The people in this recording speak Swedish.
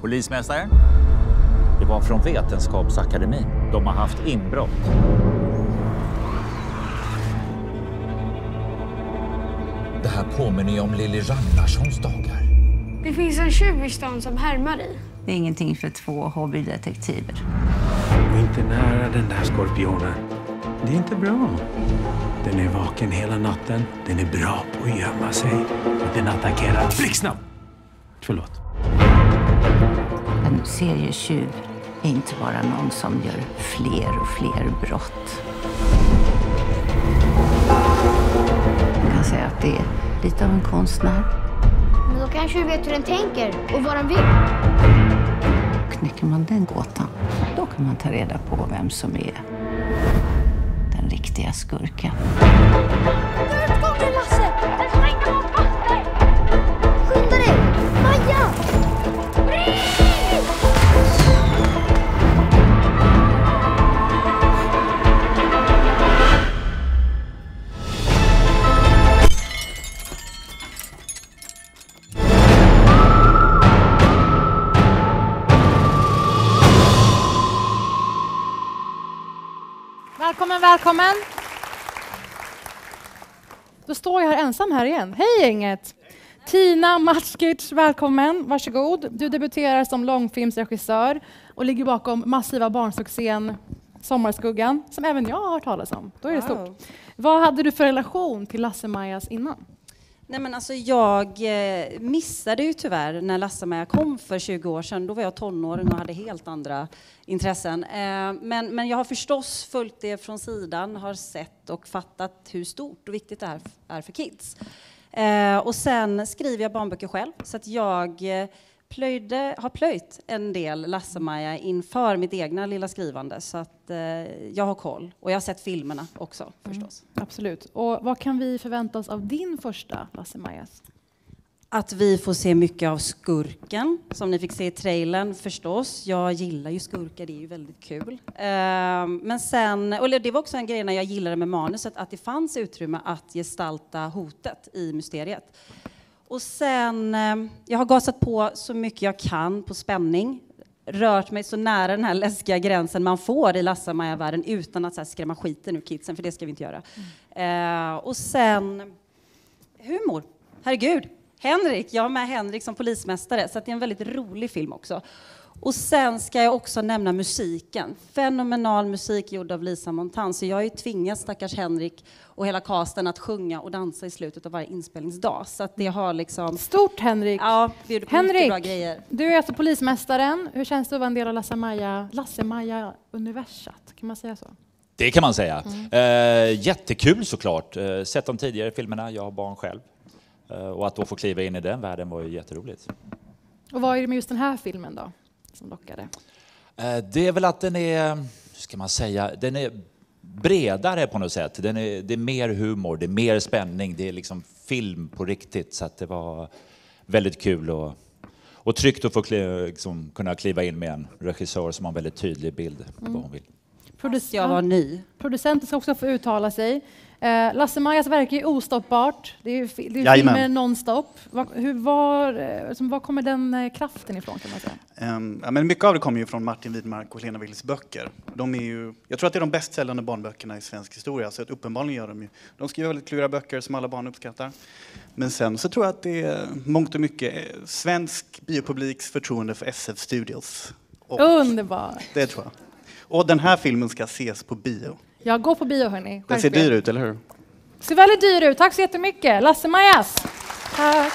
Polismästaren? Det var från Vetenskapsakademin. De har haft inbrott. Det här påminner ju om Lili Ragnarssons dagar. Det finns en tjuv i stan som härmar dig. Det är ingenting för två hobbydetektiver. Gå inte nära den där skorpionen. Det är inte bra. Den är vaken hela natten. Den är bra på att gömma sig. Den attackerar blixtsnabbt. Förlåt. Serietjuv är inte bara någon som gör fler och fler brott. Man kan säga att det är lite av en konstnär. Men då kanske du vet hur den tänker och vad den vill. Knäcker man den gåtan, då kan man ta reda på vem som är den riktiga skurken. Utgången Lasse! Välkommen, välkommen! Då står jag här ensam här igen. Hej gänget! Tina Matskic, välkommen. Varsågod. Du debuterar som långfilmsregissör och ligger bakom massiva barnsuccén Sommarskuggan, som även jag har hört talas om. Då är det Wow. stort. Vad hade du för relation till Lasse-Majas innan? Nej, men alltså jag eh, missade ju tyvärr när Lasse-Maja kom för 20 år sedan. Då var jag tonåring och hade helt andra intressen. Eh, men, men jag har förstås följt det från sidan, har sett och fattat hur stort och viktigt det här är för kids. Eh, och sen skriver jag barnböcker själv, så att jag eh, plöjde, har plöjt en del Lasse-Maja inför mitt egna lilla skrivande. Så att eh, jag har koll. Och jag har sett filmerna också förstås. Absolut. Och vad kan vi förvänta oss av din första Lasse-Majas? Att vi får se mycket av skurken, som ni fick se i trailern förstås. Jag gillar ju skurkar, det är ju väldigt kul. Ehm, men sen, och det var också en grej när jag gillade med manuset, att det fanns utrymme att gestalta hotet i mysteriet. Och sen, ehm, jag har gasat på så mycket jag kan på spänning. Rört mig så nära den här läskiga gränsen man får i Lasse-Maja-världen utan att så här, skrämma skiten ur kidsen, för det ska vi inte göra. Ehm, och sen humor. Herregud. Henrik, jag har med Henrik som polismästare, så att det är en väldigt rolig film också. Och sen ska jag också nämna musiken. Fenomenal musik gjord av Lisa Montan, så jag har ju tvingat stackars Henrik och hela casten att sjunga och dansa i slutet av varje inspelningsdag. Så att det har liksom... Stort Henrik! Ja, bjuder på Henrik, bra grejer. du är alltså polismästaren. Hur känns det att vara en del av Lasse-Maja, Lasse-Maja-universat? Kan man säga så? Det kan man säga. Eh, jättekul såklart. Eh, sett de tidigare filmerna, jag har barn själv. Eh, och att då få kliva in i den världen var ju jätteroligt. Och vad är det med just den här filmen då, som lockade? Eh, det är väl att den är, hur ska man säga, den är bredare på något sätt. Den är, det är mer humor, det är mer spänning, det är liksom film på riktigt. Så att det var väldigt kul och, och tryggt att få kli, liksom, kunna kliva in med en regissör som har en väldigt tydlig bild på vad hon vill. Produc- Jag var ny. Producenten ska också få uttala sig. Eh, Lasse-Majas verk är ostoppbart. Det är, fi- det är filmer nonstop. Var, hur, var, liksom, var kommer den eh, kraften ifrån kan man säga? Ehm, ja, men mycket av det kommer ju från Martin Widmark och Lena Wills böcker. De är ju, jag tror att det är de bäst säljande barnböckerna i svensk historia, så att uppenbarligen gör de ju... De skriver väldigt kluriga böcker som alla barn uppskattar. Men sen så tror jag att det är mångt och mycket eh, svensk biopubliks förtroende för SF Studios. Och Underbar! det tror jag. Och den här filmen ska ses på bio. Jag går på bio hörni. Den ser dyr ut, eller hur? Ser väldigt dyr ut. Tack så jättemycket. Lasse-Majas! Tack.